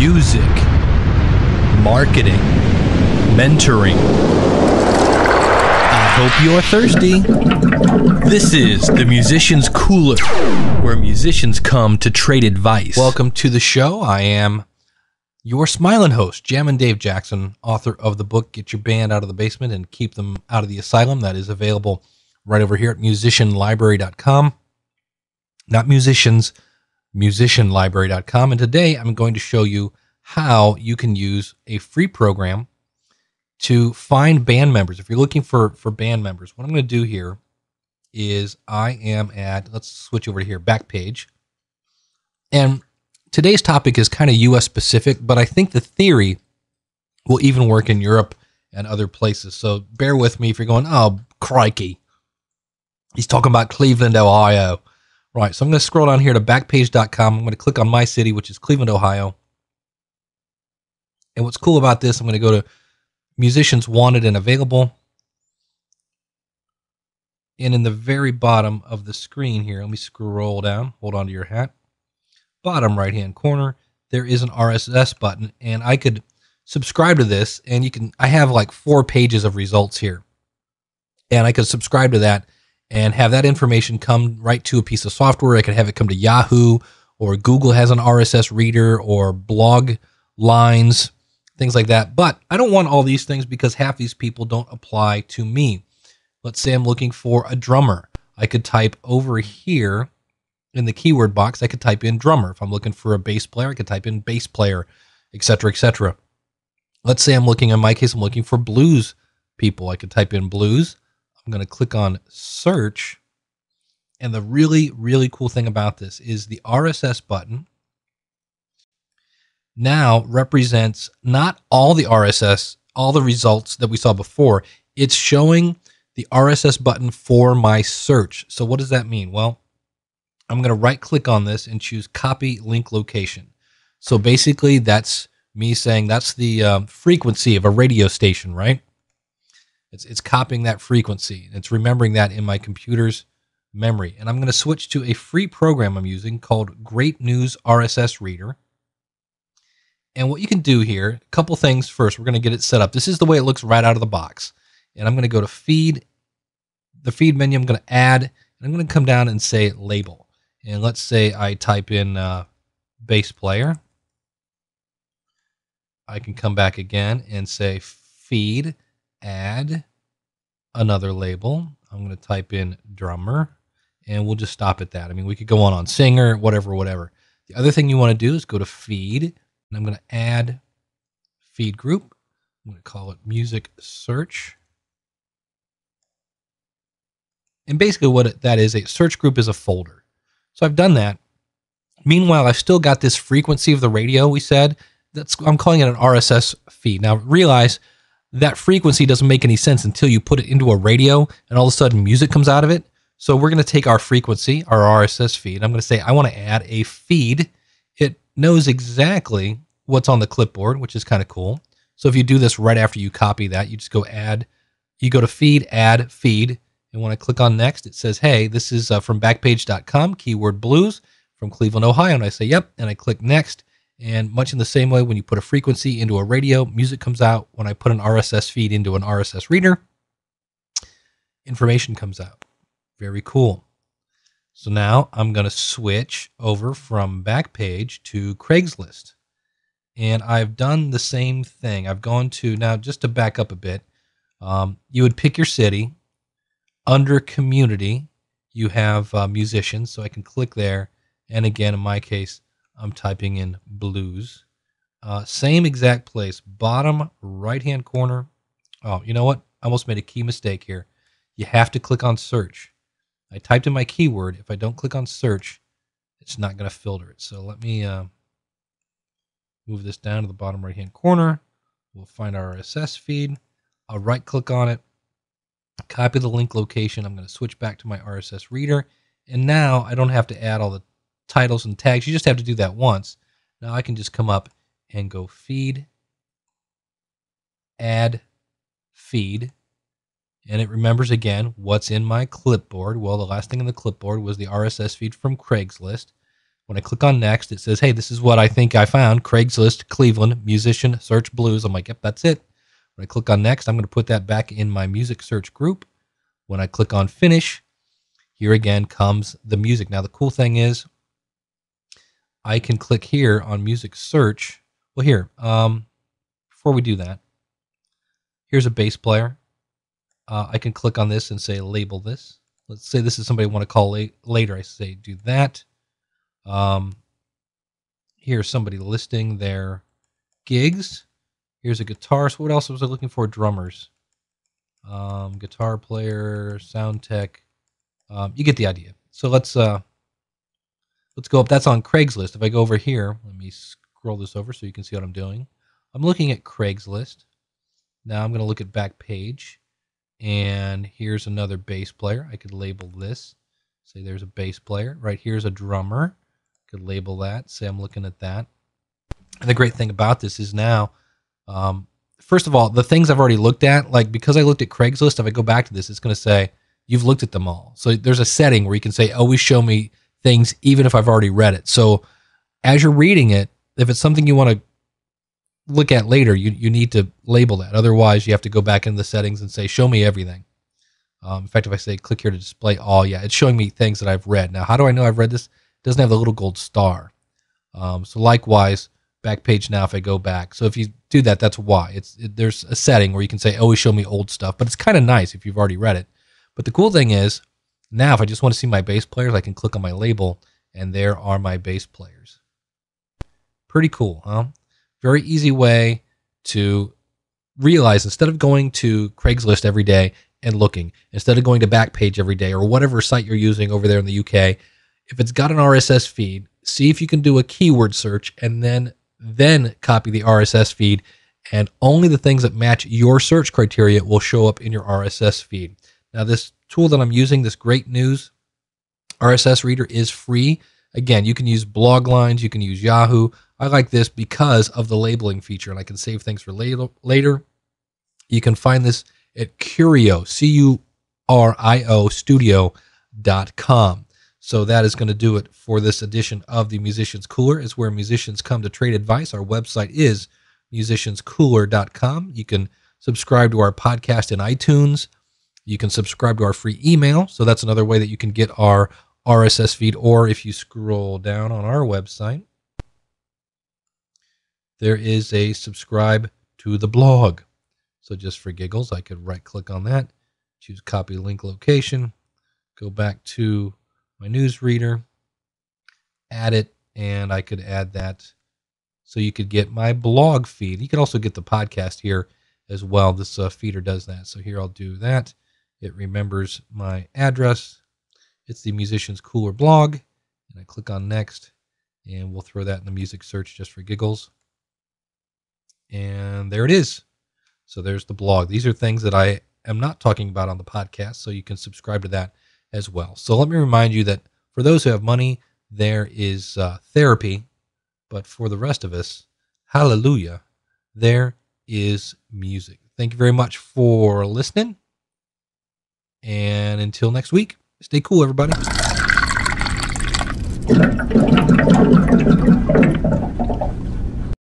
music, marketing, mentoring. I hope you're thirsty. This is the Musician's Cooler, where musicians come to trade advice. Welcome to the show. I am your smiling host, Jammin' Dave Jackson, author of the book Get Your Band Out of the Basement and Keep Them Out of the Asylum. That is available right over here at musicianlibrary.com. Not musicians, musicianlibrary.com. And today I'm going to show you how you can use a free program to find band members. If you're looking for, for band members, what I'm going to do here is I am at, let's switch over to here, Backpage. And today's topic is kind of US specific, but I think the theory will even work in Europe and other places. So bear with me if you're going, oh, crikey. He's talking about Cleveland, Ohio. Right. So I'm going to scroll down here to backpage.com. I'm going to click on my city, which is Cleveland, Ohio. And what's cool about this, I'm going to go to musicians wanted and available. And in the very bottom of the screen here, let me scroll down. Hold on to your hat bottom right hand corner, there is an RSS button, and I could subscribe to this. And you can, I have like four pages of results here, and I could subscribe to that and have that information come right to a piece of software. I could have it come to Yahoo or Google has an RSS reader or blog lines, things like that. But I don't want all these things because half these people don't apply to me. Let's say I'm looking for a drummer. I could type over here in the keyword box, I could type in drummer. If I'm looking for a bass player, I could type in bass player, etc., etc. Let's say I'm looking, in my case, I'm looking for blues people. I could type in blues. I'm going to click on search. And the really, really cool thing about this is the RSS button now represents not all the RSS, all the results that we saw before. It's showing the RSS button for my search. So, what does that mean? Well, I'm going to right click on this and choose copy link location. So basically, that's me saying that's the uh, frequency of a radio station, right? It's, it's copying that frequency. It's remembering that in my computer's memory. And I'm going to switch to a free program I'm using called GreatNews RSS Reader. And what you can do here, a couple things first. We're going to get it set up. This is the way it looks right out of the box. And I'm going to go to feed, the feed menu. I'm going to add, and I'm going to come down and say label. And let's say I type in uh, bass player. I can come back again and say feed, add another label. I'm going to type in drummer and we'll just stop at that. I mean, we could go on on singer, whatever, whatever. The other thing you want to do is go to feed and I'm going to add feed group. I'm going to call it music search. And basically what that is, a search group is a folder. So I've done that. Meanwhile, I've still got this frequency of the radio we said. That's I'm calling it an RSS feed. Now realize that frequency doesn't make any sense until you put it into a radio and all of a sudden music comes out of it. So we're going to take our frequency, our RSS feed. I'm going to say I want to add a feed. It knows exactly what's on the clipboard, which is kind of cool. So if you do this right after you copy that, you just go add, you go to feed, add, feed, and when I click on next, it says, hey, this is uh, from backpage.com, keyword blues from Cleveland, Ohio. And I say, yep. And I click next. And much in the same way, when you put a frequency into a radio, music comes out. When I put an RSS feed into an RSS reader, information comes out. Very cool. So now I'm going to switch over from Backpage to Craigslist. And I've done the same thing. I've gone to, now just to back up a bit, um, you would pick your city, under community, you have uh, musicians, so I can click there. And again, in my case, I'm typing in blues. Uh, same exact place, bottom right hand corner. Oh, you know what? I almost made a key mistake here. You have to click on search. I typed in my keyword. If I don't click on search, it's not going to filter it. So let me uh, move this down to the bottom right hand corner. We'll find our RSS feed. I'll right click on it copy the link location. I'm going to switch back to my RSS reader. And now I don't have to add all the titles and tags. You just have to do that once. Now I can just come up and go feed, add feed. And it remembers again what's in my clipboard. Well, the last thing in the clipboard was the RSS feed from Craigslist. When I click on next, it says, hey, this is what I think I found Craigslist, Cleveland, musician, search blues. I'm like, yep, that's it. When I click on next, I'm going to put that back in my music search group. When I click on finish, here again comes the music. Now, the cool thing is I can click here on music search. Well, here, um, before we do that, here's a bass player. Uh, I can click on this and say label this. Let's say this is somebody I want to call la- later. I say do that. Um, here's somebody listing their gigs. Here's a guitarist. What else was I looking for? Drummers, um, guitar player, sound tech. Um, you get the idea. So let's uh, let's go up. That's on Craigslist. If I go over here, let me scroll this over so you can see what I'm doing. I'm looking at Craigslist. Now I'm going to look at Backpage, and here's another bass player. I could label this. Say there's a bass player. Right here's a drummer could label that, say I'm looking at that. And the great thing about this is now, um, first of all, the things I've already looked at, like because I looked at Craigslist, if I go back to this, it's going to say, you've looked at them all. So there's a setting where you can say, always show me things, even if I've already read it. So as you're reading it, if it's something you want to look at later, you, you need to label that. Otherwise, you have to go back into the settings and say, show me everything. Um, in fact, if I say click here to display all, yeah, it's showing me things that I've read. Now, how do I know I've read this? doesn't have the little gold star. Um, so likewise, Backpage now if I go back. So if you do that, that's why. It's it, there's a setting where you can say always show me old stuff, but it's kind of nice if you've already read it. But the cool thing is now if I just want to see my bass players, I can click on my label and there are my bass players. Pretty cool, huh? Very easy way to realize instead of going to Craigslist every day and looking, instead of going to Backpage every day or whatever site you're using over there in the UK, if it's got an RSS feed, see if you can do a keyword search and then then copy the RSS feed and only the things that match your search criteria will show up in your RSS feed. Now this tool that I'm using, this GreatNews RSS reader is free. Again, you can use Bloglines, you can use Yahoo. I like this because of the labeling feature and I can save things for later. You can find this at Curio, C U R I O studio.com. So that is going to do it for this edition of the Musicians Cooler. Is where musicians come to trade advice. Our website is musicianscooler.com. You can subscribe to our podcast in iTunes. You can subscribe to our free email. So that's another way that you can get our RSS feed. Or if you scroll down on our website, there is a subscribe to the blog. So just for giggles, I could right click on that, choose copy link location, go back to my news reader, add it, and I could add that so you could get my blog feed. You could also get the podcast here as well. This uh, feeder does that. So here I'll do that. It remembers my address. It's the Musicians Cooler blog. And I click on next, and we'll throw that in the music search just for giggles. And there it is. So there's the blog. These are things that I am not talking about on the podcast, so you can subscribe to that as well. So let me remind you that for those who have money, there is uh, therapy, but for the rest of us, hallelujah, there is music. Thank you very much for listening. And until next week, stay cool, everybody.